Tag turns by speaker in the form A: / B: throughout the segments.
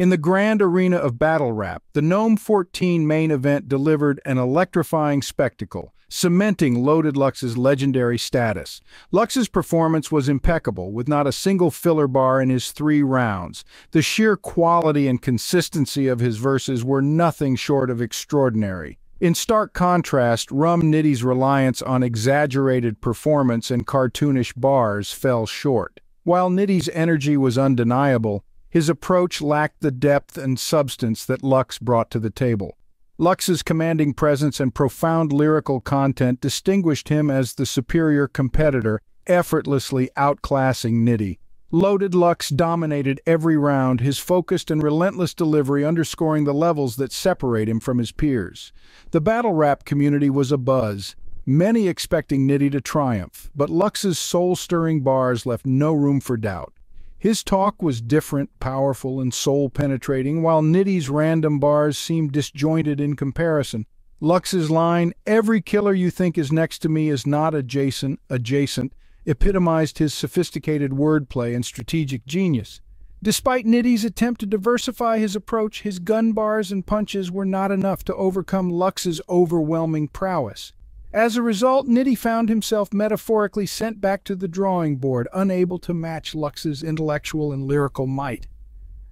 A: In the grand arena of battle rap, the NOME 14 main event delivered an electrifying spectacle, cementing Loaded Lux's legendary status. Lux's performance was impeccable, with not a single filler bar in his three rounds. The sheer quality and consistency of his verses were nothing short of extraordinary. In stark contrast, Rum Nitty's reliance on exaggerated performance and cartoonish bars fell short. While Nitty's energy was undeniable, his approach lacked the depth and substance that Lux brought to the table. Lux's commanding presence and profound lyrical content distinguished him as the superior competitor, effortlessly outclassing Nitty. Loaded Lux dominated every round, his focused and relentless delivery underscoring the levels that separate him from his peers. The battle rap community was abuzz, many expecting Nitty to triumph, but Lux's soul-stirring bars left no room for doubt. His talk was different, powerful, and soul-penetrating, while Nitty's random bars seemed disjointed in comparison. Lux's line, every killer you think is next to me is not adjacent, adjacent, epitomized his sophisticated wordplay and strategic genius. Despite Nitty's attempt to diversify his approach, his gun bars and punches were not enough to overcome Lux's overwhelming prowess. As a result, Nitty found himself metaphorically sent back to the drawing board, unable to match Lux's intellectual and lyrical might.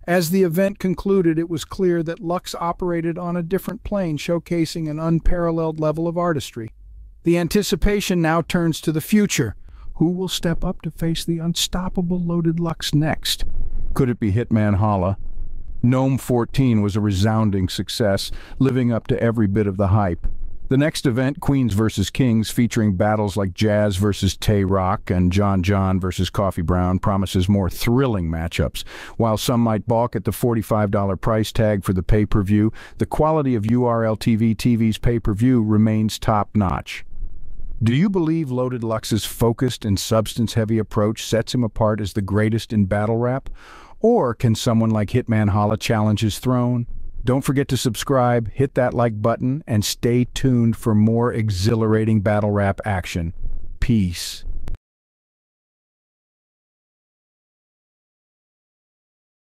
A: As the event concluded, it was clear that Lux operated on a different plane, showcasing an unparalleled level of artistry. The anticipation now turns to the future. Who will step up to face the unstoppable Loaded Lux next? Could it be Hitman Holla? NOME 14 was a resounding success, living up to every bit of the hype. The next event, Queens vs. Kings, featuring battles like Jazz vs. Tay Roc and John John vs. Coffee Brown, promises more thrilling matchups. While some might balk at the $45 price tag for the pay-per-view, the quality of URL TV TV's pay-per-view remains top-notch. Do you believe Loaded Lux's focused and substance-heavy approach sets him apart as the greatest in battle rap? Or can someone like Hitman Holla challenge his throne? Don't forget to subscribe, hit that like button, and stay tuned for more exhilarating battle rap action. Peace.